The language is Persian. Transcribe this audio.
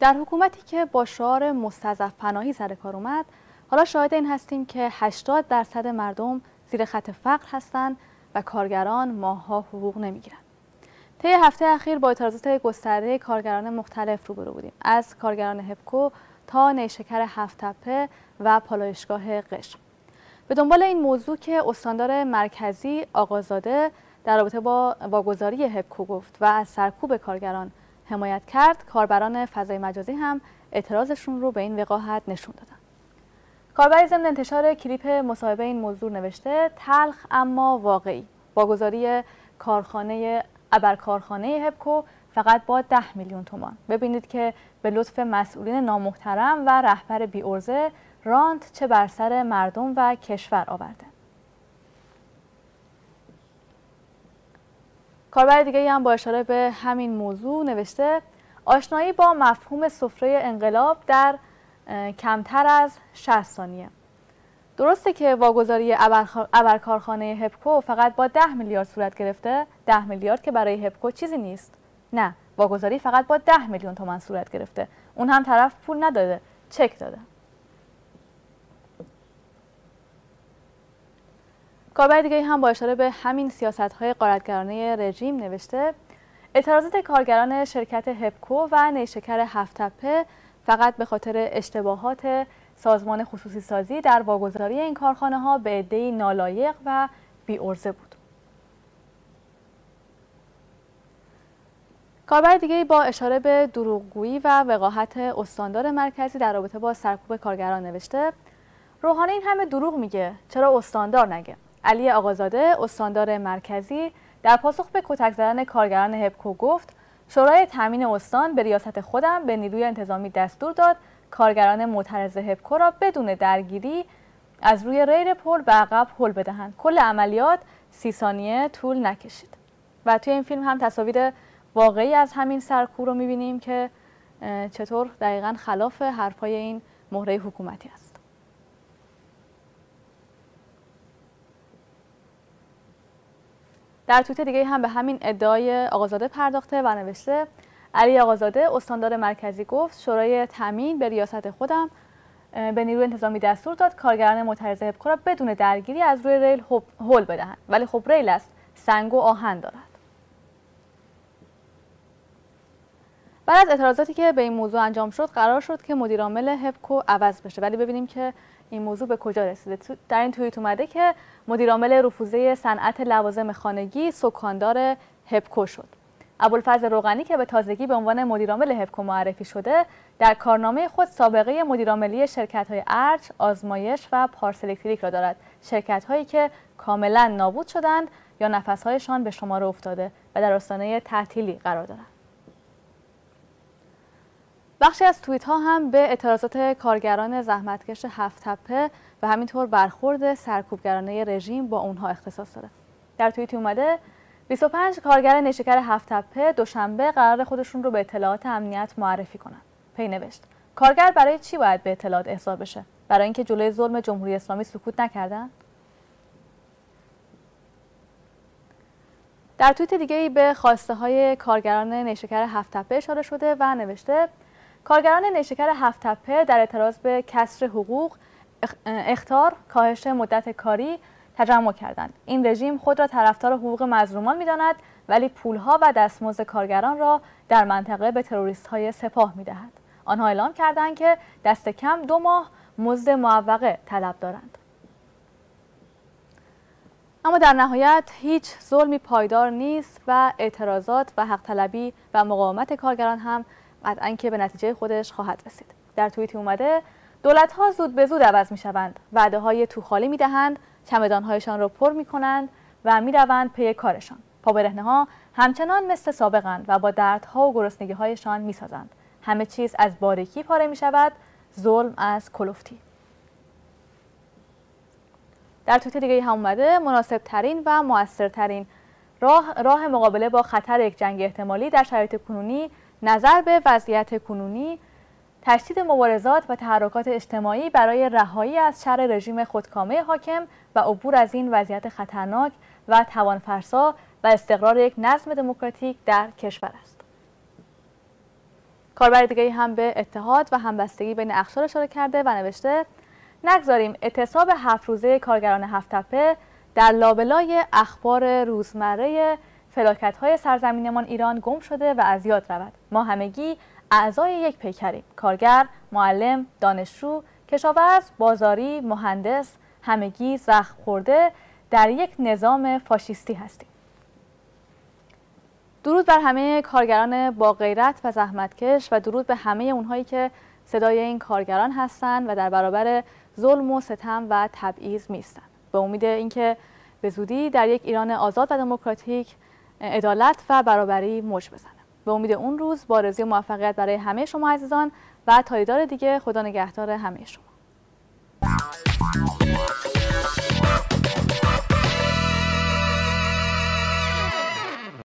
در حکومتی که با شعار مستضعف پناهی سر کار اومد حالا شاهد این هستیم که 80 درصد مردم زیر خط فقر هستند و کارگران ماهها حقوق نمی‌گیرند. طی هفته اخیر با اعتراضات گسترده کارگران مختلف روبرو بودیم از کارگران هپکو تا نیشکر هفتپه و پالایشگاه قشم به دنبال این موضوع که استاندار مرکزی آقازاده در رابطه با واگذاری هپکو گفت و از سرکوب کارگران حمایت کرد. کاربران فضای مجازی هم اعتراضشون رو به این وقاحت نشون دادن. کاربری ضمن انتشار کلیپ مصاحبه این موضوع نوشته تلخ اما واقعی. واگذاری کارخانه ابرکارخانه هپکو فقط با 10 میلیون تومان. ببینید که به لطف مسئولین نامحترم و رهبر بی رانت چه بر سر مردم و کشور آورده. کاربر دیگه هم با اشاره به همین موضوع نوشته آشنایی با مفهوم سفره انقلاب در کمتر از 60 ثانیه. درسته که واگذاری ابرکارخانه هپکو فقط با 10 میلیارد صورت گرفته 10 میلیارد که برای هپکو چیزی نیست. نه واگذاری فقط با 10 میلیون تومان صورت گرفته. اون هم طرف پول نداده چک داده. کاربر دیگه هم با اشاره به همین سیاست های قارتگرانه رژیم نوشته اعتراضات کارگران شرکت هپکو و نیشکر هفتپه فقط به خاطر اشتباهات سازمان خصوصی سازی در واگذاری این کارخانه ها به عده‌ای نالایق و بی‌ارزه بود. کاربر دیگه با اشاره به دروغگویی و وقاحت استاندار مرکزی در رابطه با سرکوب کارگران نوشته روحانی این همه دروغ میگه چرا استاندار نگه علی آقازاده استاندار مرکزی در پاسخ به کتک زدن کارگران هپکو گفت شورای تامین استان به ریاست خودم به نیروی انتظامی دستور داد کارگران معترض هپکو را بدون درگیری از روی ریل پل به عقب هل بدهند. کل عملیات سی ثانیه طول نکشید. و توی این فیلم هم تصاویر واقعی از همین سرکوب رو می‌بینیم که چطور دقیقا خلاف حرفای این مهره حکومتی است. در توییت دیگه هم به همین ادعای آقازاده پرداخته و نوشته علی آقازاده استاندار مرکزی گفت شورای تامین به ریاست خودم به نیروی انتظامی دستور داد کارگران معترض هپکو را بدون درگیری از روی ریل هول بدهند. ولی خب ریل است سنگ و آهن دارد. بعد از اعتراضاتی که به این موضوع انجام شد قرار شد که مدیرعامل هپکو عوض بشه. ولی ببینیم که این موضوع به کجا رسیده. در این توییت اومده که مدیرعامل رفوزه صنعت لوازم خانگی سکاندار هپکو شد. ابوالفضل روغنی که به تازگی به عنوان مدیرعامل هپکو معرفی شده در کارنامه خود سابقه مدیرعاملی شرکت های ارج، آزمایش و پارس الکتریک را دارد. شرکت هایی که کاملا نابود شدند یا نفسهایشان به شماره افتاده و در آستانه تعطیلی قرار دارند. بخشی از توییت ها هم به اعتراضات کارگران زحمتکش هفت تپه و همینطور برخورد سرکوبگرانه رژیم با اونها اختصاص داره در توییتی اومده 25 کارگر نشکر هفت تپه دوشنبه قرار خودشون رو به اطلاعات امنیت معرفی کنند. پی نوشت کارگر برای چی باید به اطلاعات احضار بشه؟ برای اینکه جلوی ظلم جمهوری اسلامی سکوت نکردن؟ در توییت دیگه ای به خواسته های کارگران نیشکر هفت تپه اشاره شده و نوشته کارگران نیشکر هفت تپه در اعتراض به کسر حقوق اختار کاهش مدت کاری تجمع کردند. این رژیم خود را طرفدار حقوق مظلومان می‌داند ولی پولها و دستمزد کارگران را در منطقه به تروریست های سپاه می‌دهد. آنها اعلام کردند که دست کم دو ماه مزد معوقه طلب دارند. اما در نهایت هیچ ظلمی پایدار نیست و اعتراضات و حق طلبی و مقاومت کارگران هم قطعا که به نتیجه خودش خواهد رسید. در توییتی اومده دولت ها زود به زود عوض می شوند وعده های توخالی می دهند چمدان هایشان را پر می کنند و می روند پی کارشان. پابرهنه ها همچنان مثل سابقند و با دردها و گرسنگی هایشان می سازند همه چیز از باریکی پاره می شود ظلم از کلفتی. در توییت دیگه هم اومده مناسب ترین و موثرترین راه, راه مقابله با خطر یک جنگ احتمالی در شرایط کنونی نظر به وضعیت کنونی تشدید مبارزات و تحرکات اجتماعی برای رهایی از شر رژیم خودکامه حاکم و عبور از این وضعیت خطرناک و توانفرسا و استقرار یک نظم دموکراتیک در کشور است. کاربر دیگری هم به اتحاد و همبستگی بین اقشار اشاره کرده و نوشته نگذاریم اعتصاب هفت روزه کارگران هفتپه در لابلای اخبار روزمره فلاکت های سرزمینمان ایران گم شده و از یاد رود. ما همگی اعضای یک پیکریم. کارگر معلم دانشجو کشاورز بازاری مهندس همگی زخم خورده در یک نظام فاشیستی هستیم. درود بر همه کارگران با غیرت و زحمتکش و درود به همه اونهایی که صدای این کارگران هستند و در برابر ظلم و ستم و تبعیض میستن به امید اینکه به زودی در یک ایران آزاد و دموکراتیک عدالت و برابری موج بزنه. به امید اون روز با و موفقیت برای همه شما عزیزان و تا دیدار دیگه خدا نگهدار همه شما.